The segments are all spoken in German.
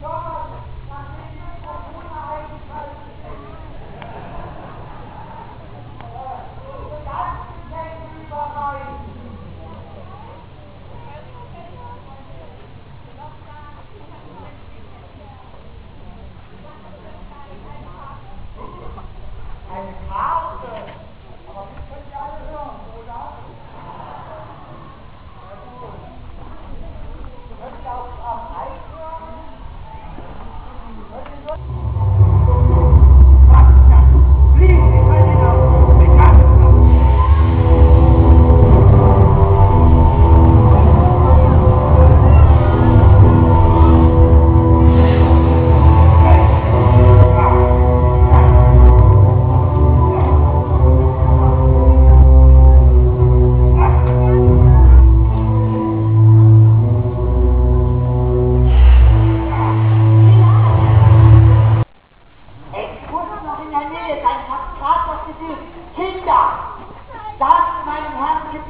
Wow.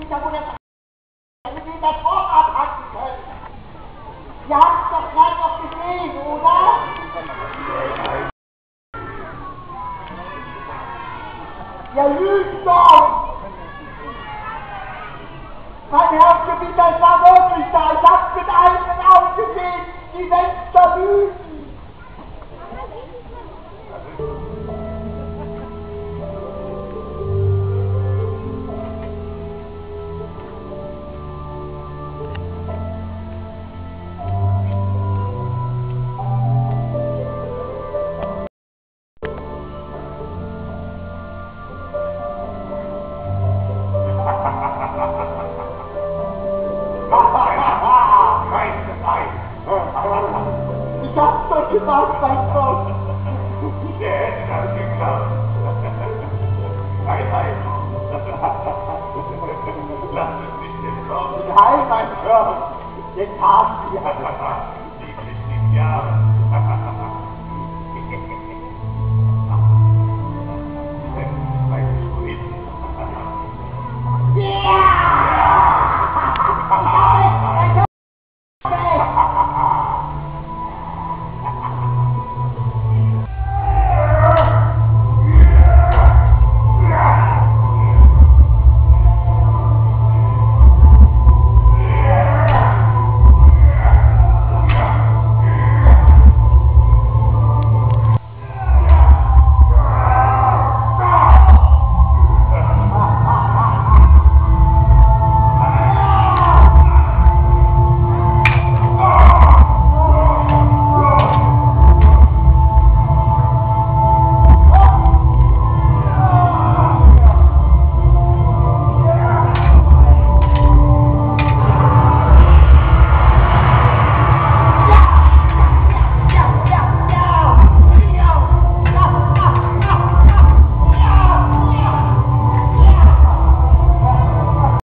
nicht davon, dass wir das auch abhacken können. Wir haben es doch gerade noch gesehen, oder? Ja, lügt doch! Mein Herz gebiet, das war wirklich da. Ich hab's mit allen. ti basta il posto. Yes, I'll be glad. Hi, hi. Lass es nicht den Kopf. Nein, mein Gott. Den Tag hier. Die 70 Jahre.